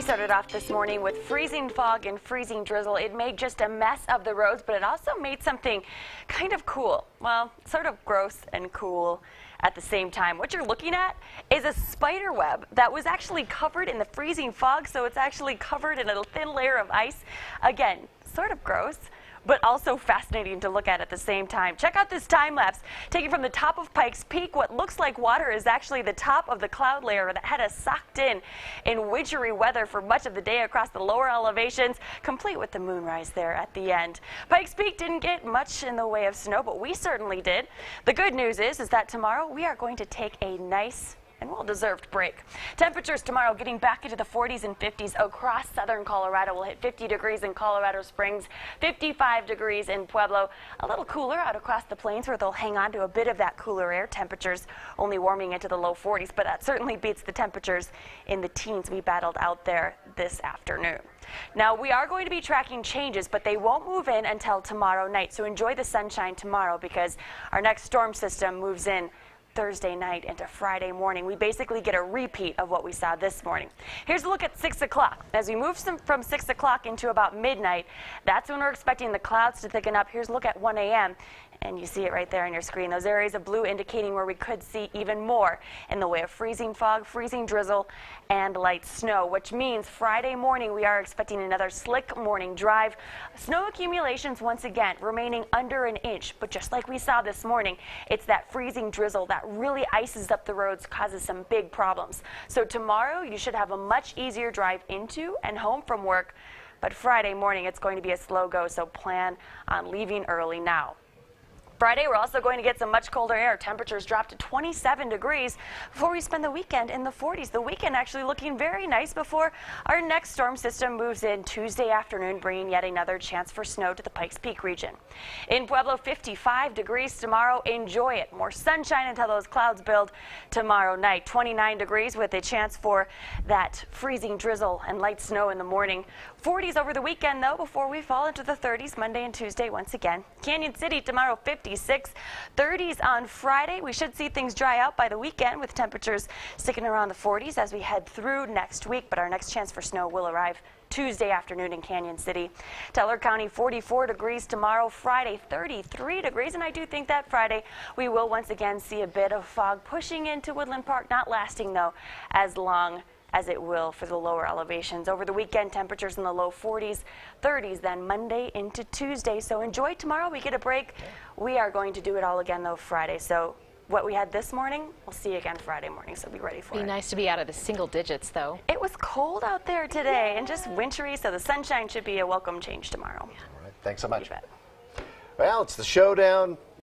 We started off this morning with freezing fog and freezing drizzle. It made just a mess of the roads, but it also made something kind of cool. Well, sort of gross and cool at the same time. What you're looking at is a spider web that was actually covered in the freezing fog, so it's actually covered in a thin layer of ice. Again, sort of gross but also fascinating to look at at the same time. Check out this time lapse taken from the top of Pikes Peak. What looks like water is actually the top of the cloud layer that had us socked in in wintry weather for much of the day across the lower elevations, complete with the moonrise there at the end. Pikes Peak didn't get much in the way of snow, but we certainly did. The good news is, is that tomorrow we are going to take a nice and well-deserved break. Temperatures tomorrow getting back into the 40s and 50s across southern Colorado. We'll hit 50 degrees in Colorado Springs, 55 degrees in Pueblo. A little cooler out across the plains where they'll hang on to a bit of that cooler air. Temperatures only warming into the low 40s, but that certainly beats the temperatures in the teens we battled out there this afternoon. Now, we are going to be tracking changes, but they won't move in until tomorrow night. So enjoy the sunshine tomorrow because our next storm system moves in Thursday night into Friday morning. We basically get a repeat of what we saw this morning. Here's a look at 6 o'clock. As we move from 6 o'clock into about midnight, that's when we're expecting the clouds to thicken up. Here's a look at 1 a.m and you see it right there on your screen. Those areas of blue indicating where we could see even more in the way of freezing fog, freezing drizzle, and light snow, which means Friday morning we are expecting another slick morning drive. Snow accumulations once again remaining under an inch, but just like we saw this morning, it's that freezing drizzle that really ices up the roads, causes some big problems. So tomorrow you should have a much easier drive into and home from work, but Friday morning it's going to be a slow go, so plan on leaving early now. Friday, we're also going to get some much colder air. Temperatures drop to 27 degrees before we spend the weekend in the 40s. The weekend actually looking very nice before our next storm system moves in Tuesday afternoon, bringing yet another chance for snow to the Pikes Peak region. In Pueblo, 55 degrees tomorrow. Enjoy it. More sunshine until those clouds build tomorrow night. 29 degrees with a chance for that freezing drizzle and light snow in the morning. 40s over the weekend, though, before we fall into the 30s Monday and Tuesday once again. Cañon City tomorrow, 50. 56. 30s on Friday. We should see things dry out by the weekend with temperatures sticking around the 40s as we head through next week, but our next chance for snow will arrive Tuesday afternoon in Cañon City. Teller County 44 degrees tomorrow, Friday 33 degrees, and I do think that Friday we will once again see a bit of fog pushing into Woodland Park, not lasting though as long as it will for the lower elevations. Over the weekend, temperatures in the low 40s, 30s, then Monday into Tuesday. So enjoy tomorrow. We get a break. We are going to do it all again, though, Friday. So what we had this morning, we'll see again Friday morning, so be ready for be it. Be nice to be out of the single digits, though. It was cold out there today and just wintry, so the sunshine should be a welcome change tomorrow. All right, thanks so much. Well, it's the showdown.